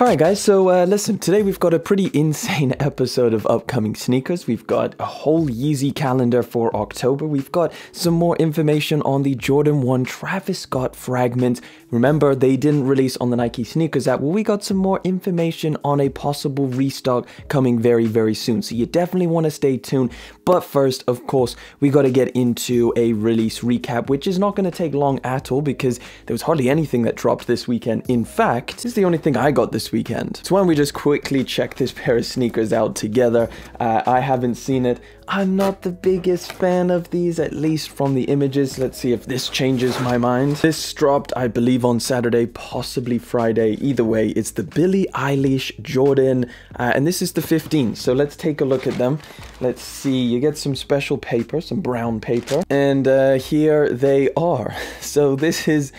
Alright guys, so uh, listen, today we've got a pretty insane episode of upcoming sneakers. We've got a whole Yeezy calendar for October. We've got some more information on the Jordan 1 Travis Scott fragment. Remember, they didn't release on the Nike Sneakers app. Well, we got some more information on a possible restock coming very, very soon. So you definitely want to stay tuned. But first, of course, we got to get into a release recap, which is not going to take long at all because there was hardly anything that dropped this weekend. In fact, this is the only thing I got this weekend. So why don't we just quickly check this pair of sneakers out together. Uh, I haven't seen it. I'm not the biggest fan of these, at least from the images. Let's see if this changes my mind. This dropped, I believe, on Saturday, possibly Friday. Either way, it's the Billie Eilish Jordan, uh, and this is the 15. So let's take a look at them. Let's see, you get some special paper, some brown paper, and uh, here they are. So this is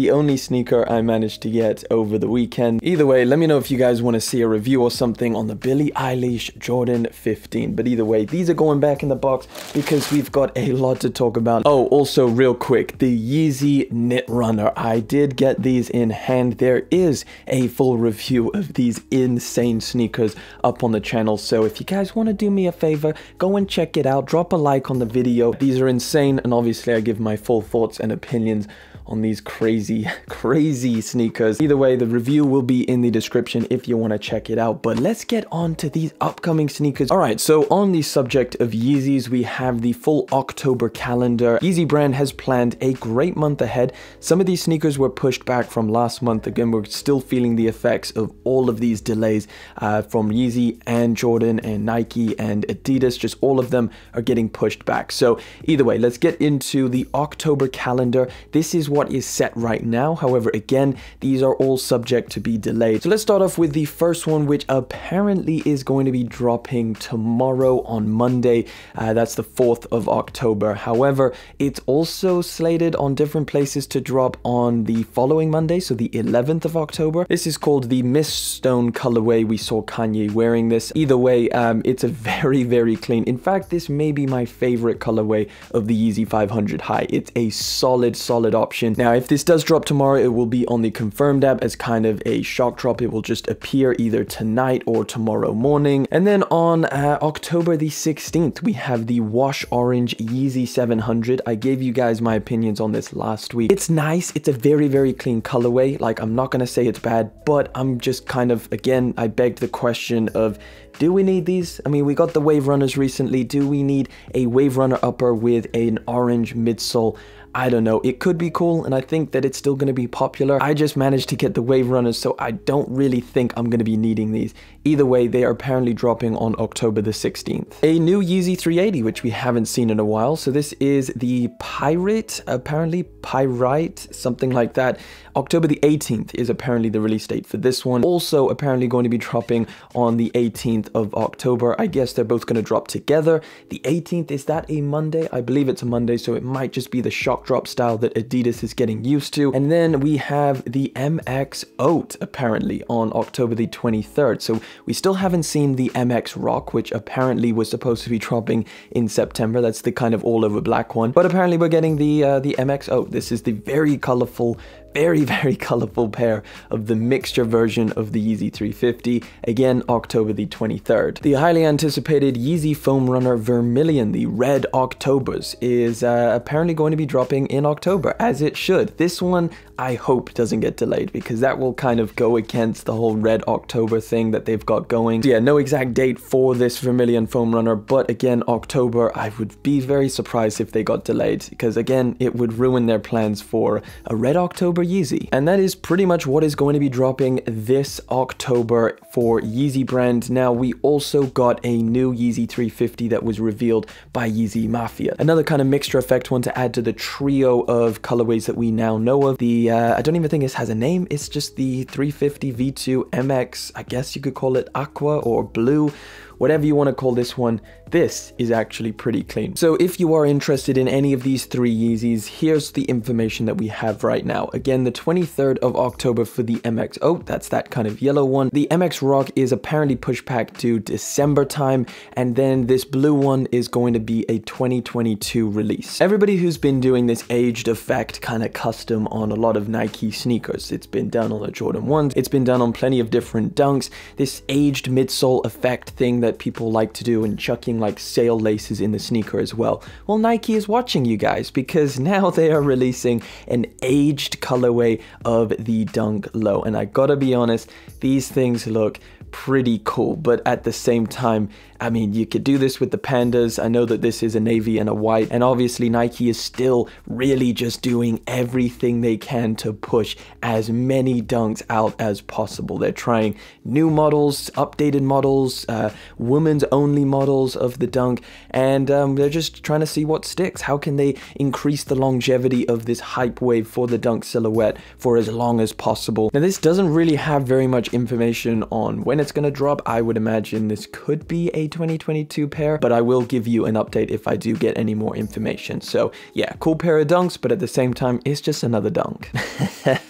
the only sneaker I managed to get over the weekend. Either way, let me know if you guys want to see a review or something on the Billie Eilish Jordan 15. But either way, these are going back in the box because we've got a lot to talk about. Oh, also real quick, the Yeezy Knit Runner. I did get these in hand. There is a full review of these insane sneakers up on the channel. So if you guys want to do me a favor, go and check it out. Drop a like on the video. These are insane and obviously I give my full thoughts and opinions on these crazy, crazy sneakers. Either way, the review will be in the description if you want to check it out. But let's get on to these upcoming sneakers. All right, so on the subject of Yeezys, we have the full October calendar. Yeezy brand has planned a great month ahead. Some of these sneakers were pushed back from last month. Again, we're still feeling the effects of all of these delays uh, from Yeezy and Jordan and Nike and Adidas. Just all of them are getting pushed back. So either way, let's get into the October calendar. This is what what is set right now. However, again, these are all subject to be delayed. So let's start off with the first one, which apparently is going to be dropping tomorrow on Monday. Uh, that's the 4th of October. However, it's also slated on different places to drop on the following Monday, so the 11th of October. This is called the Miststone colorway. We saw Kanye wearing this. Either way, um, it's a very, very clean. In fact, this may be my favorite colorway of the Yeezy 500 High. It's a solid, solid option now, if this does drop tomorrow, it will be on the confirmed app as kind of a shock drop. It will just appear either tonight or tomorrow morning. And then on uh, October the 16th, we have the Wash Orange Yeezy 700. I gave you guys my opinions on this last week. It's nice. It's a very, very clean colorway. Like, I'm not going to say it's bad, but I'm just kind of, again, I begged the question of, do we need these? I mean, we got the Wave Runners recently. Do we need a Wave Runner upper with an orange midsole? I don't know, it could be cool and I think that it's still going to be popular. I just managed to get the Wave Runners so I don't really think I'm going to be needing these. Either way, they are apparently dropping on October the 16th. A new Yeezy 380 which we haven't seen in a while. So this is the Pirate, apparently Pyrite, something like that. October the 18th is apparently the release date for this one. Also apparently going to be dropping on the 18th of October. I guess they're both going to drop together. The 18th, is that a Monday? I believe it's a Monday, so it might just be the shock drop style that Adidas is getting used to. And then we have the MX Oat apparently on October the 23rd. So we still haven't seen the MX Rock, which apparently was supposed to be dropping in September. That's the kind of all over black one. But apparently we're getting the, uh, the MX Oat. This is the very colorful, very, very colorful pair of the mixture version of the Yeezy 350, again October the 23rd. The highly anticipated Yeezy Foam Runner Vermilion, the Red Octobers, is uh, apparently going to be dropping in October, as it should. This one, I hope doesn't get delayed, because that will kind of go against the whole Red October thing that they've got going. So yeah, no exact date for this Vermilion Foam Runner, but again, October, I would be very surprised if they got delayed, because again, it would ruin their plans for a Red October Yeezy. And that is pretty much what is going to be dropping this October for Yeezy brand. Now, we also got a new Yeezy 350 that was revealed by Yeezy Mafia. Another kind of mixture effect one to add to the trio of colorways that we now know of. The, uh, I don't even think this has a name. It's just the 350 V2 MX. I guess you could call it Aqua or Blue whatever you want to call this one, this is actually pretty clean. So if you are interested in any of these three Yeezys, here's the information that we have right now. Again, the 23rd of October for the MX. Oh, that's that kind of yellow one. The MX Rock is apparently push back to December time, and then this blue one is going to be a 2022 release. Everybody who's been doing this aged effect kind of custom on a lot of Nike sneakers, it's been done on the Jordan 1s, it's been done on plenty of different dunks, this aged midsole effect thing that people like to do and chucking like sail laces in the sneaker as well. Well, Nike is watching you guys because now they are releasing an aged colorway of the Dunk Low. And I gotta be honest, these things look pretty cool, but at the same time, I mean, you could do this with the pandas. I know that this is a navy and a white, and obviously Nike is still really just doing everything they can to push as many dunks out as possible. They're trying new models, updated models, uh, women's only models of the dunk, and um, they're just trying to see what sticks. How can they increase the longevity of this hype wave for the dunk silhouette for as long as possible? Now, this doesn't really have very much information on when it's going to drop. I would imagine this could be a 2022 pair, but I will give you an update if I do get any more information. So yeah, cool pair of dunks, but at the same time, it's just another dunk.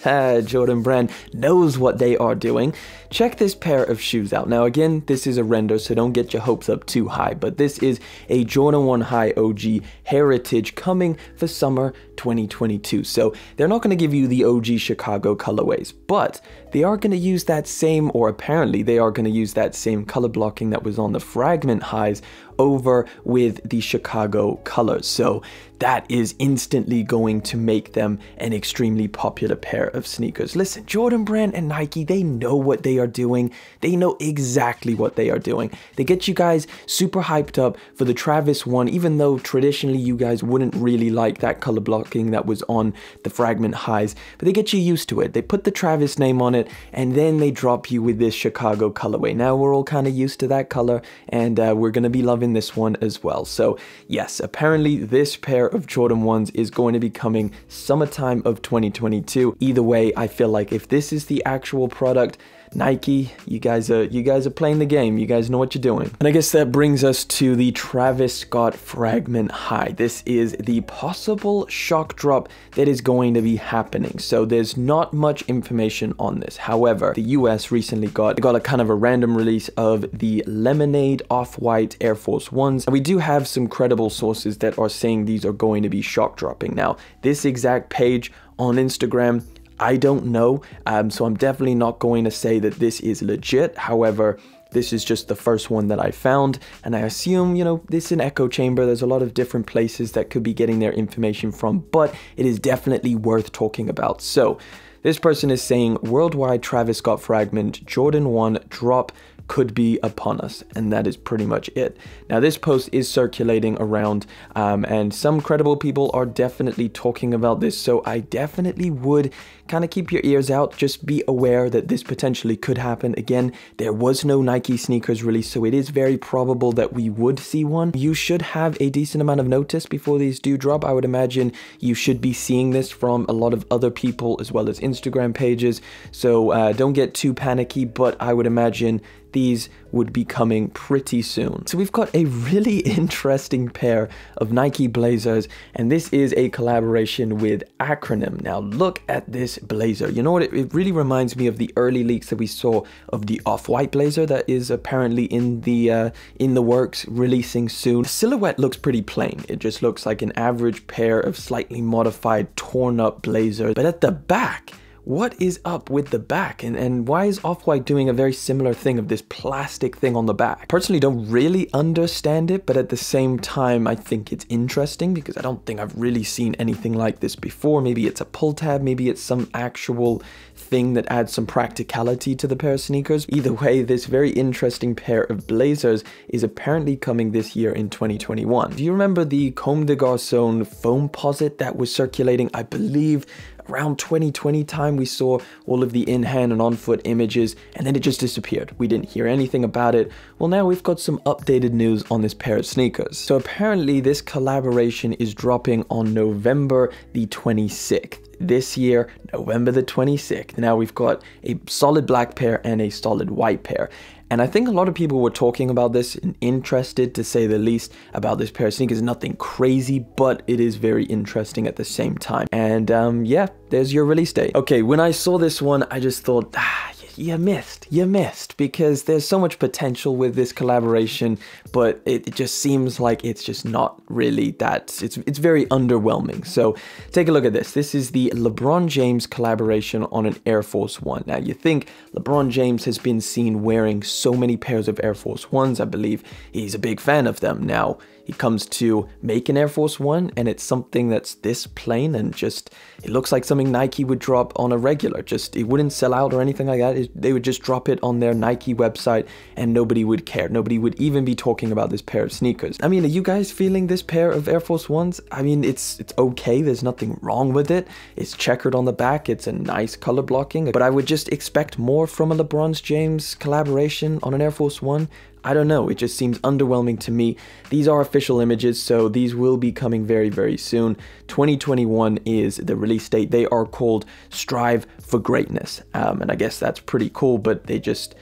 Jordan Brand knows what they are doing. Check this pair of shoes out. Now again, this is a render, so don't get your hopes up too high, but this is a Jordan 1 High OG Heritage coming for summer 2022. So they're not going to give you the OG Chicago colorways, but they are going to use that same, or apparently they are going to use that same color blocking that was on the fragment highs over with the Chicago colors. So that is instantly going to make them an extremely popular pair of sneakers. Listen, Jordan Brand and Nike, they know what they are doing. They know exactly what they are doing. They get you guys super hyped up for the Travis one, even though traditionally you guys wouldn't really like that color blocking that was on the fragment highs, but they get you used to it. They put the Travis name on it and then they drop you with this Chicago colorway. Now we're all kind of used to that color and uh, we're to be loving this one as well. So yes, apparently this pair of Jordan 1s is going to be coming summertime of 2022. Either way, I feel like if this is the actual product, Nike, you guys are you guys are playing the game. You guys know what you're doing. And I guess that brings us to the Travis Scott Fragment High. This is the possible shock drop that is going to be happening. So there's not much information on this. However, the US recently got got a kind of a random release of the Lemonade Off-White Air Force Ones. And we do have some credible sources that are saying these are going to be shock dropping. Now, this exact page on Instagram I don't know, um, so I'm definitely not going to say that this is legit. However, this is just the first one that I found, and I assume, you know, this is an echo chamber. There's a lot of different places that could be getting their information from, but it is definitely worth talking about. So, this person is saying worldwide Travis Scott fragment Jordan 1 drop could be upon us, and that is pretty much it. Now, this post is circulating around, um, and some credible people are definitely talking about this, so I definitely would kind of keep your ears out. Just be aware that this potentially could happen. Again, there was no Nike sneakers released, so it is very probable that we would see one. You should have a decent amount of notice before these do drop. I would imagine you should be seeing this from a lot of other people as well as Instagram pages, so uh, don't get too panicky, but I would imagine these would be coming pretty soon. So we've got a really interesting pair of Nike Blazers, and this is a collaboration with Acronym. Now look at this blazer. You know what? It, it really reminds me of the early leaks that we saw of the Off-White blazer that is apparently in the uh, in the works, releasing soon. The silhouette looks pretty plain. It just looks like an average pair of slightly modified, torn up blazers. But at the back, what is up with the back and, and why is Off-White doing a very similar thing of this plastic thing on the back? Personally don't really understand it, but at the same time I think it's interesting because I don't think I've really seen anything like this before. Maybe it's a pull tab, maybe it's some actual thing that adds some practicality to the pair of sneakers. Either way, this very interesting pair of blazers is apparently coming this year in 2021. Do you remember the Comme des Garçons Foamposite that was circulating, I believe, around 2020 time, we saw all of the in-hand and on-foot images, and then it just disappeared. We didn't hear anything about it. Well, now we've got some updated news on this pair of sneakers. So apparently this collaboration is dropping on November the 26th this year, November the 26th. Now we've got a solid black pair and a solid white pair. And I think a lot of people were talking about this and interested to say the least about this pair of sneakers. Nothing crazy, but it is very interesting at the same time. And um, yeah, there's your release date. Okay, when I saw this one, I just thought, ah, you missed. You missed because there's so much potential with this collaboration, but it, it, just seems like it's just not really that. It's it's very underwhelming. So take a look at this. This is the LeBron James collaboration on an Air Force One. Now you think LeBron James has been seen wearing so many pairs of Air Force Ones. I believe he's a big fan of them. Now he comes to make an Air Force One and it's something that's this plain and just, it looks like something Nike would drop on a regular. Just, it wouldn't sell out or anything like that. It, they would just drop it on their Nike website and nobody would care. Nobody would even be talking about this pair of sneakers. I mean, are you guys feeling this pair of Air Force Ones? I mean, it's, it's okay. There's nothing wrong with it. It's checkered on the back. It's a nice color blocking, but I would just expect more from a LeBron James collaboration on an Air Force One. I don't know, it just seems underwhelming to me. These are official images, so these will be coming very, very soon. 2021 is the release date. They are called Strive for Greatness, um, and I guess that's pretty cool, but they just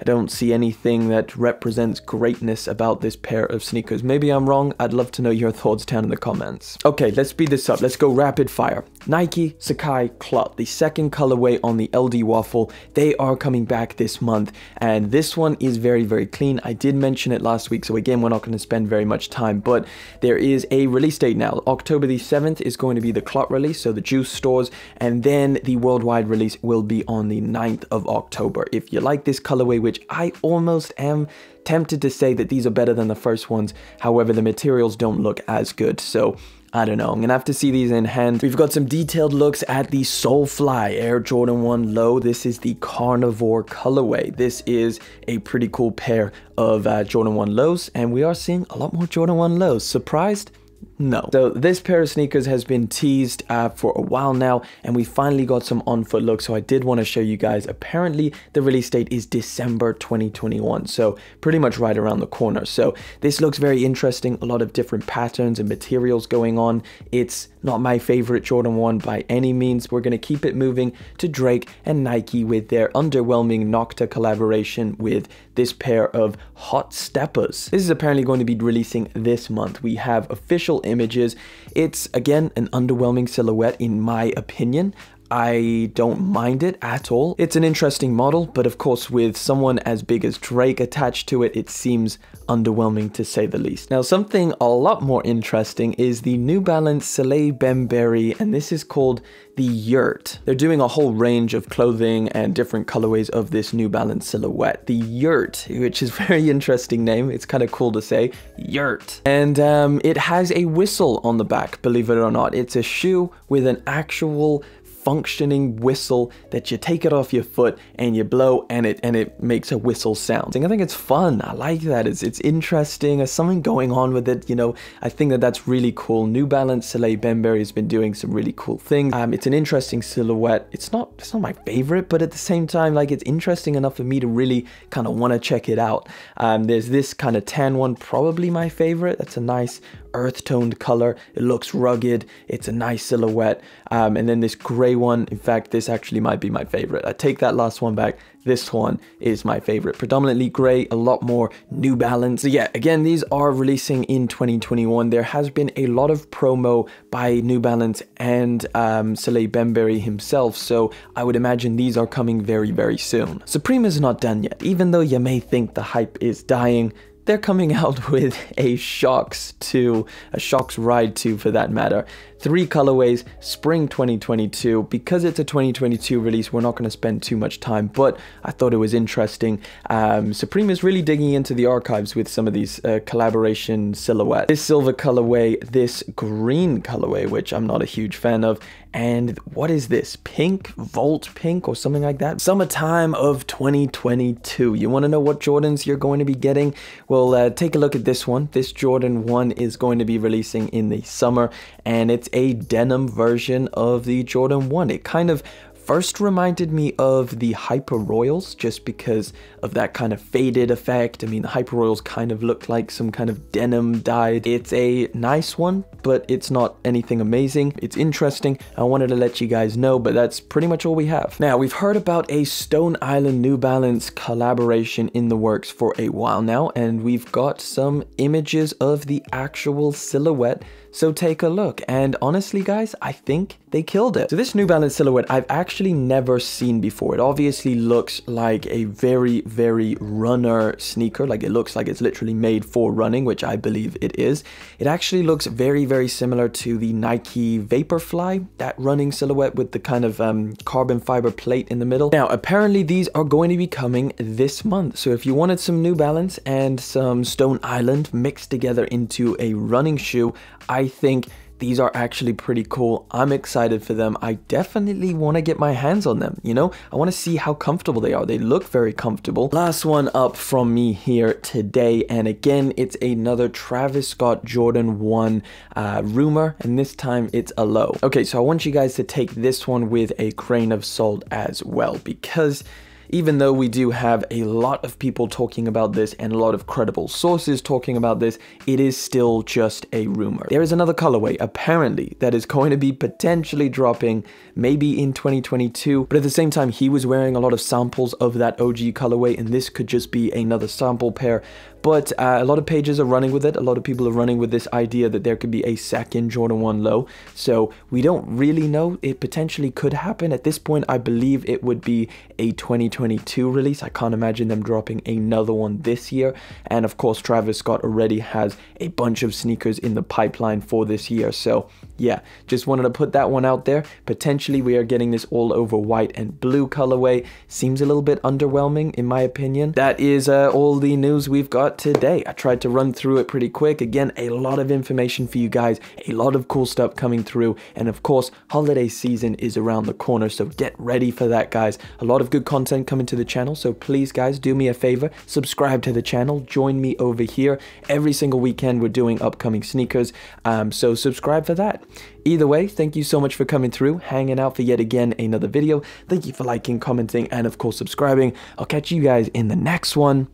I don't see anything that represents greatness about this pair of sneakers. Maybe I'm wrong. I'd love to know your thoughts down in the comments. Okay, let's speed this up. Let's go rapid fire. Nike Sacai Clot, the second colorway on the LD Waffle. They are coming back this month, and this one is very, very clean. I did mention it last week, so again, we're not going to spend very much time, but there is a release date now. October the 7th is going to be the Clot release, so the juice stores, and then the worldwide release will be on the 9th of October. If you like this colorway, which I almost am tempted to say that these are better than the first ones. However, the materials don't look as good. So I don't know. I'm gonna have to see these in hand. We've got some detailed looks at the Solefly Air Jordan 1 Low. This is the Carnivore colorway. This is a pretty cool pair of uh, Jordan 1 Lows, and we are seeing a lot more Jordan 1 Lows. Surprised? No. So this pair of sneakers has been teased uh, for a while now and we finally got some on foot looks so I did want to show you guys. Apparently the release date is December 2021 so pretty much right around the corner. So this looks very interesting. A lot of different patterns and materials going on. It's not my favorite Jordan 1 by any means. We're going to keep it moving to Drake and Nike with their underwhelming Nocta collaboration with this pair of hot steppers. This is apparently going to be releasing this month. We have official images. It's again an underwhelming silhouette in my opinion. I don't mind it at all. It's an interesting model, but of course with someone as big as Drake attached to it, it seems underwhelming to say the least. Now something a lot more interesting is the New Balance Salehe Bembury, and this is called the Yurt. They're doing a whole range of clothing and different colorways of this New Balance silhouette. The Yurt, which is very interesting name. It's kind of cool to say, Yurt. And um, it has a whistle on the back, believe it or not. It's a shoe with an actual functioning whistle that you take it off your foot and you blow and it and it makes a whistle sound. I think it's fun. I like that. It's it's interesting. There's something going on with it. You know, I think that that's really cool. New Balance Salehe Bembury has been doing some really cool things. Um, it's an interesting silhouette. It's not it's not my favorite, but at the same time, like it's interesting enough for me to really kind of want to check it out. Um, there's this kind of tan one, probably my favorite. That's a nice earth toned color. It looks rugged. It's a nice silhouette. Um, and then this gray one, in fact, this actually might be my favorite. I take that last one back. This one is my favorite. Predominantly gray, a lot more New Balance. So yeah, again, these are releasing in 2021. There has been a lot of promo by New Balance and um, Salehe Bembury himself, so I would imagine these are coming very, very soon. Supreme is not done yet. Even though you may think the hype is dying, they're coming out with a Shox 2, a Shox Ride 2 for that matter. Three colorways, spring 2022. Because it's a 2022 release, we're not going to spend too much time, but I thought it was interesting. Um, Supreme is really digging into the archives with some of these uh, collaboration silhouettes. This silver colorway, this green colorway, which I'm not a huge fan of, and what is this? Pink? Volt pink or something like that? Summertime of 2022. You want to know what Jordans you're going to be getting? Well, uh, take a look at this one. This Jordan 1 is going to be releasing in the summer, and it's a denim version of the Jordan 1. It kind of first reminded me of the Hyper Royals just because of that kind of faded effect. I mean, the Hyper Royals kind of look like some kind of denim dyed. It's a nice one, but it's not anything amazing. It's interesting. I wanted to let you guys know, but that's pretty much all we have. Now, we've heard about a Stone Island New Balance collaboration in the works for a while now, and we've got some images of the actual silhouette so take a look. And honestly, guys, I think they killed it. So this New Balance silhouette, I've actually never seen before. It obviously looks like a very, very runner sneaker. Like it looks like it's literally made for running, which I believe it is. It actually looks very, very similar to the Nike Vaporfly, that running silhouette with the kind of um, carbon fiber plate in the middle. Now, apparently these are going to be coming this month. So if you wanted some New Balance and some Stone Island mixed together into a running shoe, I think these are actually pretty cool. I'm excited for them. I definitely want to get my hands on them, you know? I want to see how comfortable they are. They look very comfortable. Last one up from me here today. And again, it's another Travis Scott Jordan 1 uh, rumor. And this time it's a low. Okay, so I want you guys to take this one with a grain of salt as well because even though we do have a lot of people talking about this and a lot of credible sources talking about this, it is still just a rumor. There is another colorway, apparently, that is going to be potentially dropping maybe in 2022, but at the same time, he was wearing a lot of samples of that OG colorway, and this could just be another sample pair but uh, a lot of pages are running with it. A lot of people are running with this idea that there could be a second Jordan 1 low. So we don't really know. It potentially could happen. At this point, I believe it would be a 2022 release. I can't imagine them dropping another one this year. And of course, Travis Scott already has a bunch of sneakers in the pipeline for this year. So yeah, just wanted to put that one out there. Potentially we are getting this all over white and blue colorway. Seems a little bit underwhelming in my opinion. That is uh, all the news we've got today. I tried to run through it pretty quick. Again, a lot of information for you guys, a lot of cool stuff coming through. And of course, holiday season is around the corner, so get ready for that, guys. A lot of good content coming to the channel, so please, guys, do me a favor, subscribe to the channel, join me over here. Every single weekend, we're doing upcoming sneakers, um, so subscribe for that. Either way, thank you so much for coming through, hanging out for yet again another video. Thank you for liking, commenting, and of course subscribing. I'll catch you guys in the next one.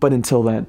But until then,